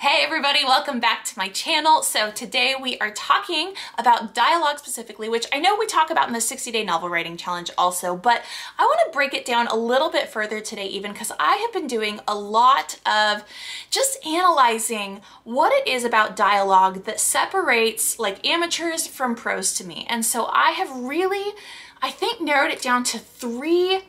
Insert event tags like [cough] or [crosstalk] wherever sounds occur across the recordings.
Hey everybody, welcome back to my channel. So today we are talking about dialogue specifically, which I know we talk about in the 60 day novel writing challenge also, but I want to break it down a little bit further today even because I have been doing a lot of just analyzing what it is about dialogue that separates like amateurs from pros to me. And so I have really, I think narrowed it down to three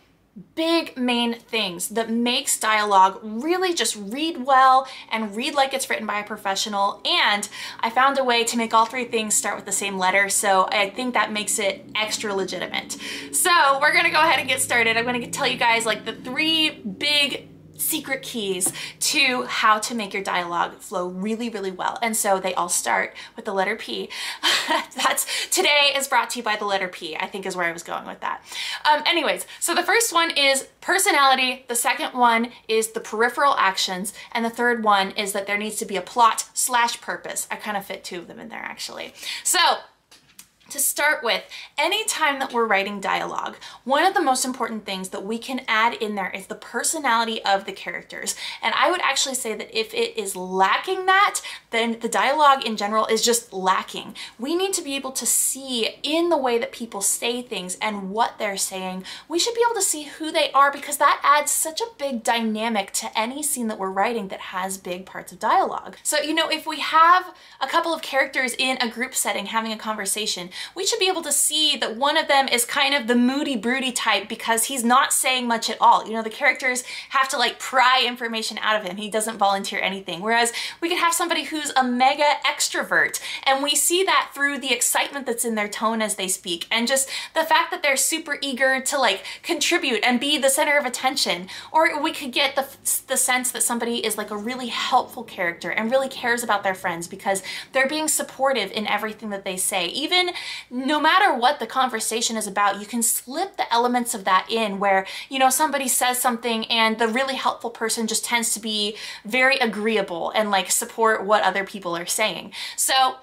big main things that makes dialogue really just read well and read like it's written by a professional and I found a way to make all three things start with the same letter so I think that makes it extra legitimate. So we're gonna go ahead and get started. I'm gonna tell you guys like the three big secret keys to how to make your dialogue flow really, really well. And so they all start with the letter P. [laughs] That's today is brought to you by the letter P, I think is where I was going with that. Um, anyways, so the first one is personality. The second one is the peripheral actions. And the third one is that there needs to be a plot slash purpose. I kind of fit two of them in there actually. So to start with, anytime that we're writing dialogue, one of the most important things that we can add in there is the personality of the characters. And I would actually say that if it is lacking that, then the dialogue in general is just lacking. We need to be able to see in the way that people say things and what they're saying, we should be able to see who they are because that adds such a big dynamic to any scene that we're writing that has big parts of dialogue. So, you know, if we have a couple of characters in a group setting having a conversation, we should be able to see that one of them is kind of the moody, broody type because he's not saying much at all. You know, the characters have to like pry information out of him. He doesn't volunteer anything. Whereas we could have somebody who's a mega extrovert and we see that through the excitement that's in their tone as they speak and just the fact that they're super eager to like contribute and be the center of attention. Or we could get the, the sense that somebody is like a really helpful character and really cares about their friends because they're being supportive in everything that they say. Even no matter what the conversation is about, you can slip the elements of that in where, you know, somebody says something and the really helpful person just tends to be very agreeable and like support what other people are saying. So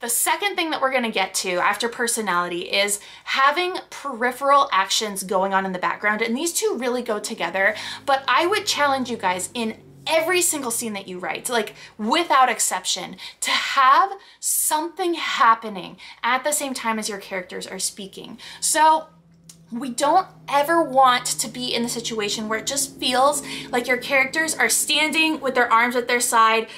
the second thing that we're gonna get to after personality is having peripheral actions going on in the background. And these two really go together, but I would challenge you guys in every single scene that you write, like without exception, to have something happening at the same time as your characters are speaking. So we don't ever want to be in the situation where it just feels like your characters are standing with their arms at their side,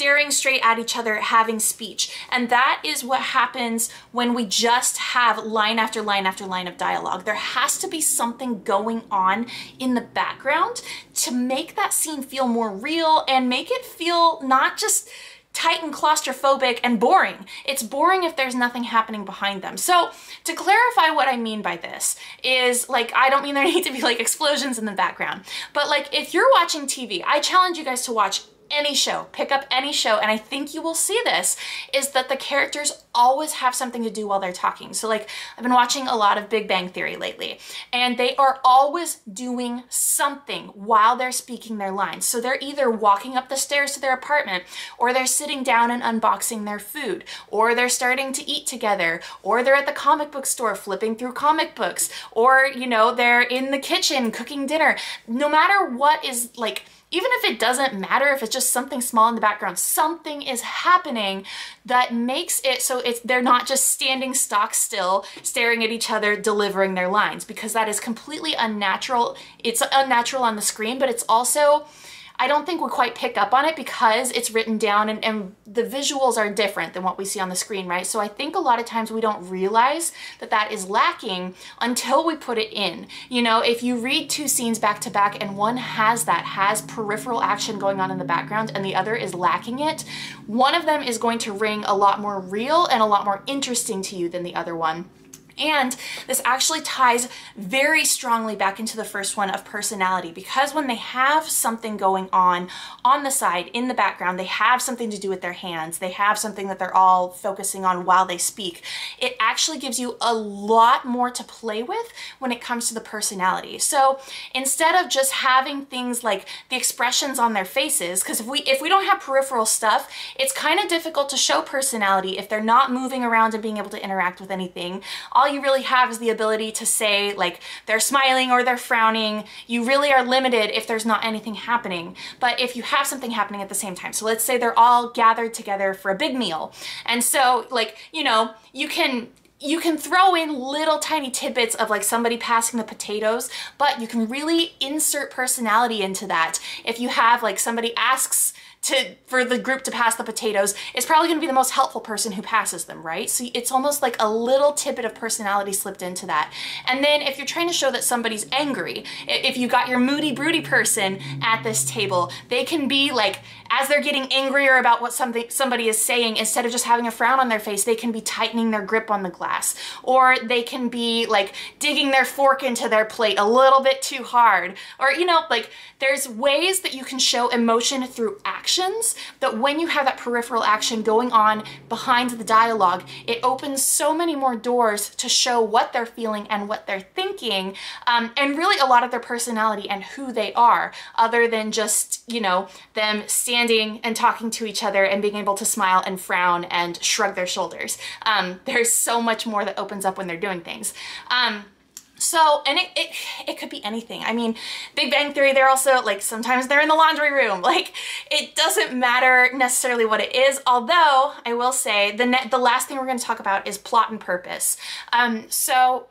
staring straight at each other, having speech. And that is what happens when we just have line after line after line of dialogue. There has to be something going on in the background to make that scene feel more real and make it feel not just tight and claustrophobic and boring. It's boring if there's nothing happening behind them. So to clarify what I mean by this is like, I don't mean there [laughs] need to be like explosions in the background, but like if you're watching TV, I challenge you guys to watch any show, pick up any show, and I think you will see this, is that the characters always have something to do while they're talking. So like, I've been watching a lot of Big Bang Theory lately, and they are always doing something while they're speaking their lines. So they're either walking up the stairs to their apartment, or they're sitting down and unboxing their food, or they're starting to eat together, or they're at the comic book store flipping through comic books, or, you know, they're in the kitchen cooking dinner. No matter what is like, even if it doesn't matter, if it's just something small in the background, something is happening that makes it so it's they're not just standing stock still, staring at each other, delivering their lines, because that is completely unnatural. It's unnatural on the screen, but it's also I don't think we quite pick up on it because it's written down and, and, the visuals are different than what we see on the screen, right? So I think a lot of times we don't realize that that is lacking until we put it in. You know, if you read two scenes back to back and one has that, has peripheral action going on in the background and the other is lacking it, one of them is going to ring a lot more real and a lot more interesting to you than the other one. And this actually ties very strongly back into the first one of personality because when they have something going on on the side, in the background, they have something to do with their hands, they have something that they're all focusing on while they speak, it actually gives you a lot more to play with when it comes to the personality. So instead of just having things like the expressions on their faces, because if we, if we don't have peripheral stuff, it's kind of difficult to show personality if they're not moving around and being able to interact with anything. All you really have is the ability to say like they're smiling or they're frowning. You really are limited if there's not anything happening. But if you have something happening at the same time, so let's say they're all gathered together for a big meal. And so like, you know, you can you can throw in little tiny tidbits of like somebody passing the potatoes, but you can really insert personality into that. If you have like somebody asks to for the group to pass the potatoes is probably going to be the most helpful person who passes them, right? So it's almost like a little tidbit of personality slipped into that. And then if you're trying to show that somebody's angry, if you got your moody broody person at this table, they can be like as they're getting angrier about what something somebody is saying, instead of just having a frown on their face, they can be tightening their grip on the glass. Or they can be like digging their fork into their plate a little bit too hard. Or, you know, like there's ways that you can show emotion through actions that when you have that peripheral action going on behind the dialogue, it opens so many more doors to show what they're feeling and what they're thinking, um, and really a lot of their personality and who they are, other than just, you know, them standing and talking to each other and being able to smile and frown and shrug their shoulders. Um, there's so much more that opens up when they're doing things. Um, so, and it, it, it could be anything. I mean, Big Bang Theory, they're also, like, sometimes they're in the laundry room. [laughs] Like, it doesn't matter necessarily what it is, although, I will say, the, the last thing we're going to talk about is plot and purpose. Um, so,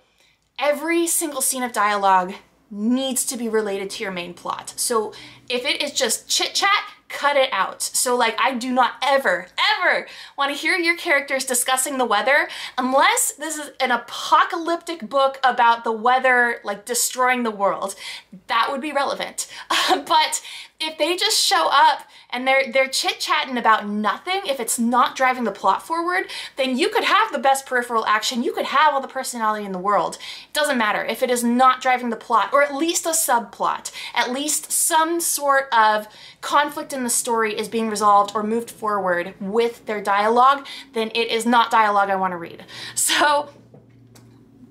every single scene of dialogue needs to be related to your main plot. So, if it is just chit-chat, cut it out. So like I do not ever, ever want to hear your characters discussing the weather unless this is an apocalyptic book about the weather like destroying the world. That would be relevant. [laughs] but if they just show up and they're they're chit-chatting about nothing, if it's not driving the plot forward, then you could have the best peripheral action, you could have all the personality in the world. It doesn't matter if it is not driving the plot, or at least a subplot, at least some sort of conflict in the story is being resolved or moved forward with their dialogue, then it is not dialogue I want to read. So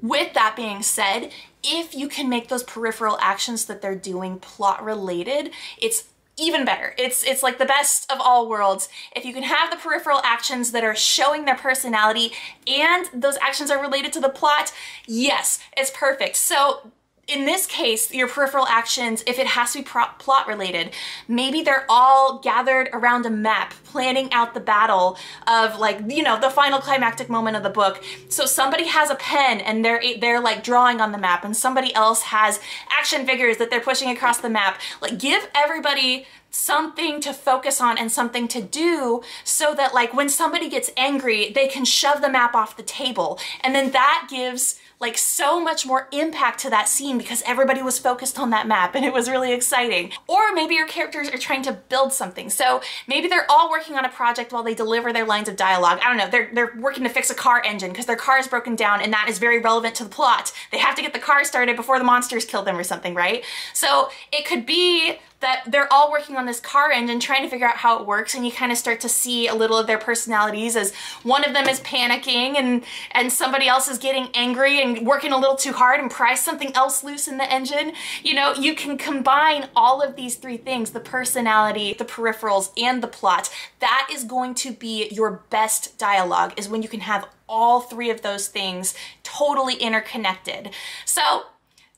with that being said, if you can make those peripheral actions that they're doing plot related, it's even better. It's it's like the best of all worlds. If you can have the peripheral actions that are showing their personality and those actions are related to the plot, yes, it's perfect. So in this case, your peripheral actions, if it has to be plot related, maybe they're all gathered around a map, planning out the battle of like, you know, the final climactic moment of the book. So somebody has a pen and they're, they're like drawing on the map and somebody else has action figures that they're pushing across the map. Like give everybody something to focus on and something to do so that like when somebody gets angry, they can shove the map off the table. And then that gives like so much more impact to that scene because everybody was focused on that map and it was really exciting. Or maybe your characters are trying to build something. So maybe they're all working on a project while they deliver their lines of dialogue. I don't know, they're, they're working to fix a car engine because their car is broken down and that is very relevant to the plot. They have to get the car started before the monsters kill them or something, right? So it could be that they're all working on this car engine trying to figure out how it works and you kind of start to see a little of their personalities as one of them is panicking and and somebody else is getting angry and working a little too hard and pry something else loose in the engine. You know, you can combine all of these three things, the personality, the peripherals, and the plot. That is going to be your best dialogue is when you can have all three of those things totally interconnected. So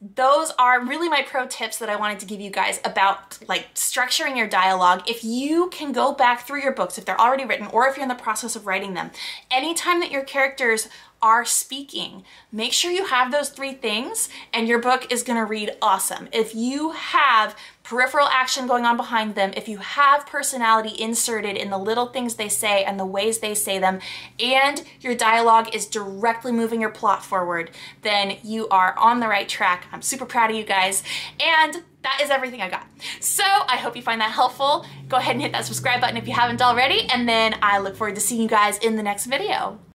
those are really my pro tips that I wanted to give you guys about like structuring your dialogue. If you can go back through your books, if they're already written, or if you're in the process of writing them, anytime that your characters are speaking. Make sure you have those three things and your book is gonna read awesome. If you have peripheral action going on behind them, if you have personality inserted in the little things they say and the ways they say them, and your dialogue is directly moving your plot forward, then you are on the right track. I'm super proud of you guys. And that is everything I got. So I hope you find that helpful. Go ahead and hit that subscribe button if you haven't already, and then I look forward to seeing you guys in the next video.